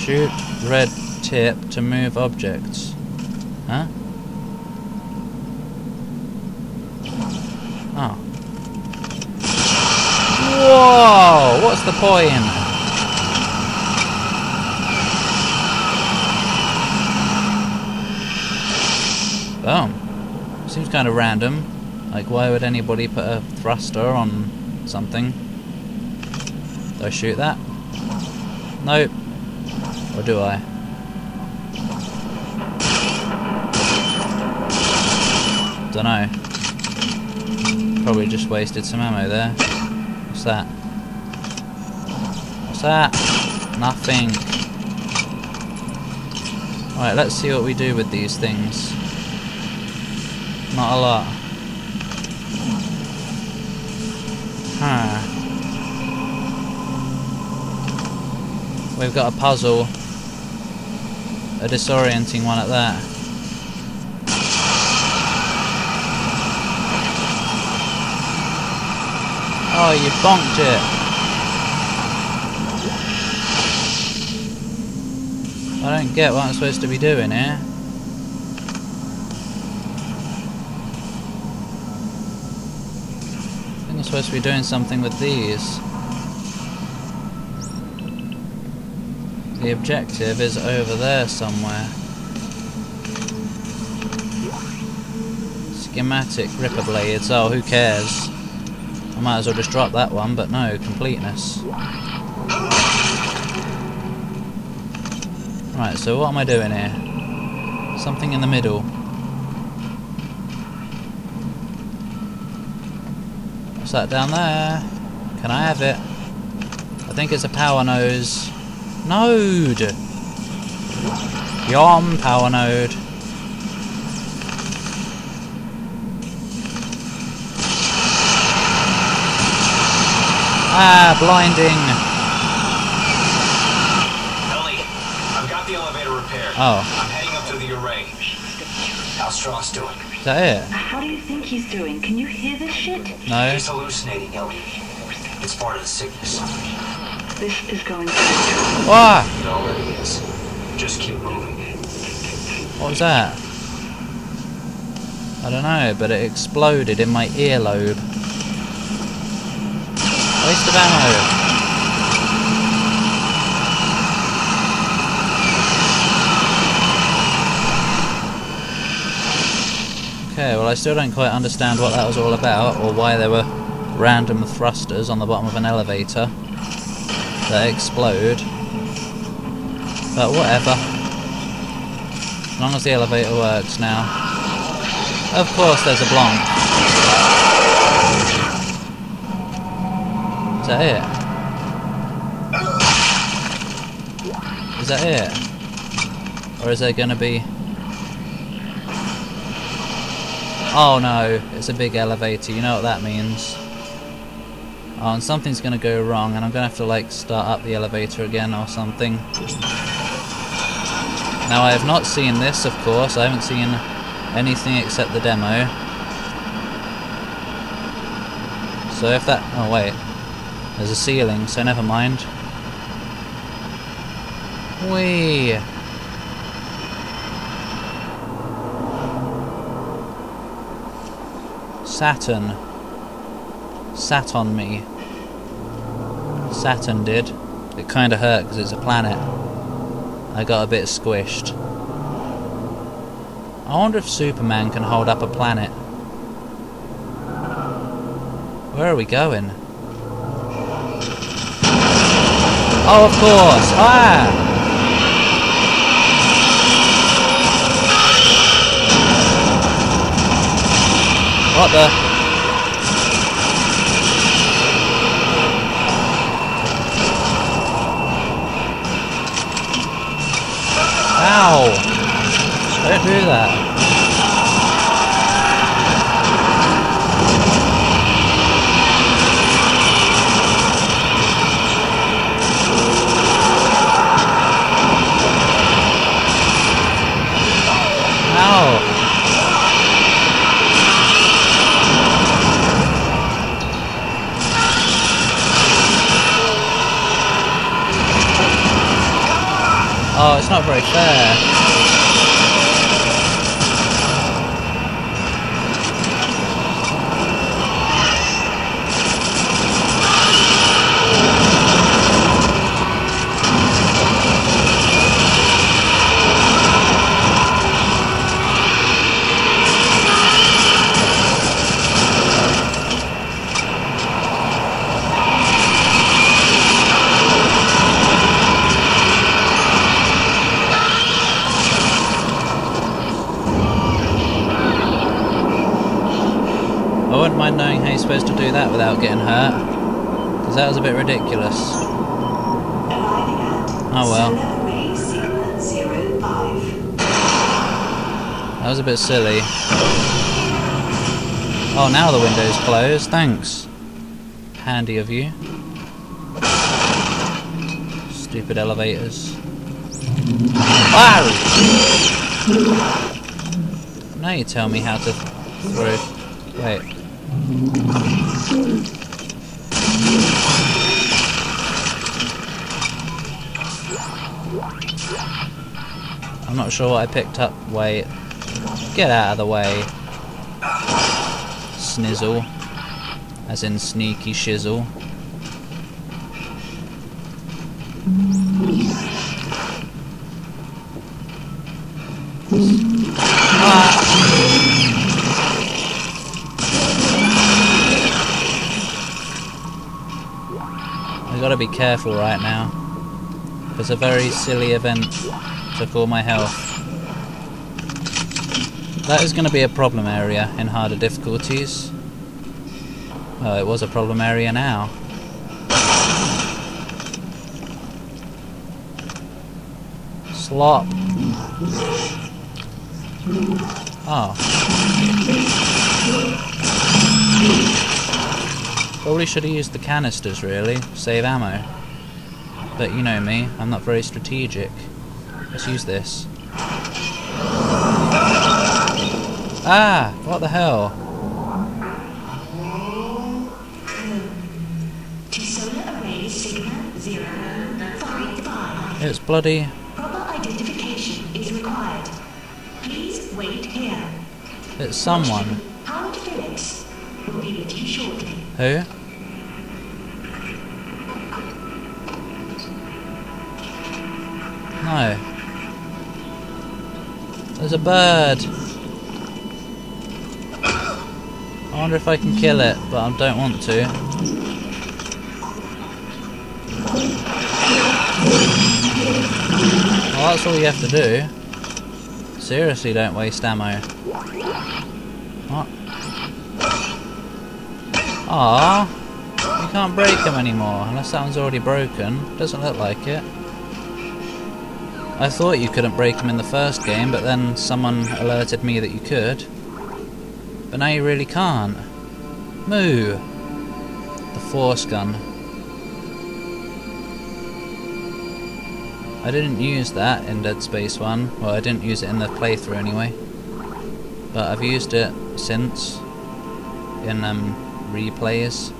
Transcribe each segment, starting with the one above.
Shoot red tip to move objects. Huh? Oh. Whoa! What's the point? Boom. Seems kind of random. Like, why would anybody put a thruster on something? Do I shoot that? Nope. Or do I? Dunno. Probably just wasted some ammo there. What's that? What's that? Nothing. Alright, let's see what we do with these things. Not a lot. Huh. We've got a puzzle. A disorienting one at that. Oh, you bonked it. I don't get what I'm supposed to be doing here. I think I'm supposed to be doing something with these. The objective is over there somewhere. Schematic gripper blades. Oh, who cares? I might as well just drop that one, but no, completeness. Right, so what am I doing here? Something in the middle. What's that down there? Can I have it? I think it's a power nose. Node! Yom power node. Ah, blinding. Ellie, I've got the elevator repaired. Oh. I'm heading up to the array. How's Stross doing? Is that it? How do you think he's doing? Can you hear this shit? No? He's hallucinating, Ellie. It's part of the sickness. This is going to Ah! It already is. Just keep moving. What was that? I don't know, but it exploded in my earlobe. Waste of ammo. Okay, well I still don't quite understand what that was all about, or why there were random thrusters on the bottom of an elevator that explode. But whatever. As long as the elevator works now. Of course there's a blonk. Is that it? Is that it? Or is there gonna be... Oh no, it's a big elevator, you know what that means. Oh, and something's gonna go wrong and I'm gonna have to like start up the elevator again or something. Now I have not seen this, of course. I haven't seen anything except the demo. So if that... Oh wait. There's a ceiling, so never mind. Whee! Saturn. Sat on me. Saturn did. It kinda hurt because it's a planet. I got a bit squished. I wonder if Superman can hold up a planet. Where are we going? Oh, of course! Ah! What the? Oh, it's supposed to do that without getting hurt. Because that was a bit ridiculous. Oh well. That was a bit silly. Oh, now the window's closed. Thanks. Handy of you. Stupid elevators. Wow! Now you tell me how to throw. Wait. I'm not sure what I picked up. Wait. Get out of the way. Snizzle. As in sneaky shizzle. I gotta be careful right now. It's a very silly event. Took all my health. That is gonna be a problem area in harder difficulties. Well, it was a problem area now. Slop. Oh. Probably should have used the canisters really, save ammo. But you know me, I'm not very strategic. Let's use this. Ah! What the hell? To solar array Sigma 055. It's bloody... Proper identification is required. Please wait here. It's someone. Howard Phillips will be with you shortly. Who? No. There's a bird. I wonder if I can kill it, but I don't want to. Well, that's all you have to do. Seriously, don't waste ammo. What? Ah, you can't break them anymore unless that one's already broken. Doesn't look like it. I thought you couldn't break them in the first game, but then someone alerted me that you could. But now you really can't. Moo! The force gun. I didn't use that in Dead Space 1. Well, I didn't use it in the playthrough anyway. But I've used it since in um, replays,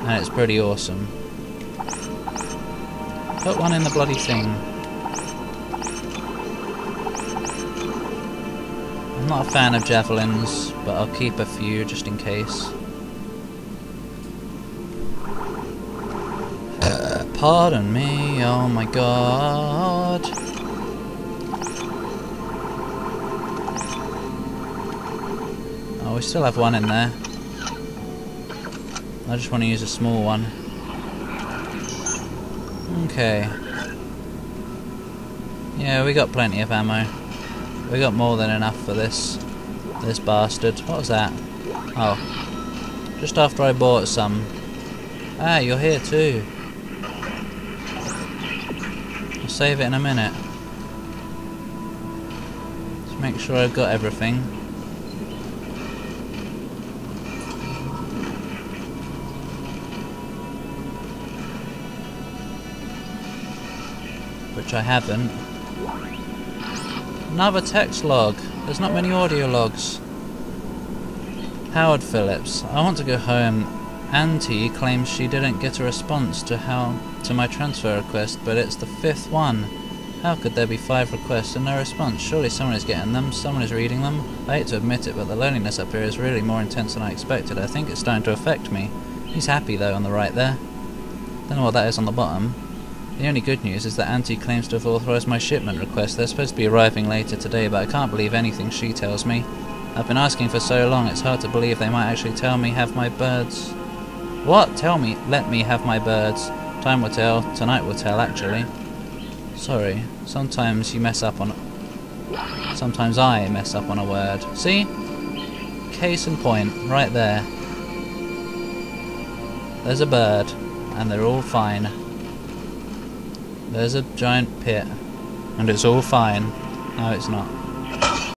and it's pretty awesome. Put one in the bloody thing. I'm not a fan of javelins, but I'll keep a few just in case. Uh, pardon me, oh my god. Oh, we still have one in there. I just want to use a small one. Okay. Yeah, we got plenty of ammo. We got more than enough for this this bastard. What was that? Oh. Just after I bought some. Ah, you're here too. I'll save it in a minute. Just make sure I've got everything. Which I haven't. Another text log. There's not many audio logs. Howard Phillips. I want to go home. Auntie claims she didn't get a response to how to my transfer request, but it's the fifth one. How could there be five requests and no response? Surely someone is getting them, someone is reading them. I hate to admit it, but the loneliness up here is really more intense than I expected. I think it's starting to affect me. He's happy though on the right there. Don't know what that is on the bottom. The only good news is that Auntie claims to have authorised my shipment request. They're supposed to be arriving later today, but I can't believe anything she tells me. I've been asking for so long, it's hard to believe they might actually tell me have my birds. What? Tell me, let me have my birds. Time will tell, tonight will tell actually. Sorry, sometimes you mess up on... Sometimes I mess up on a word. See? Case in point, right there. There's a bird, and they're all fine. There's a giant pit, and it's all fine. No, it's not.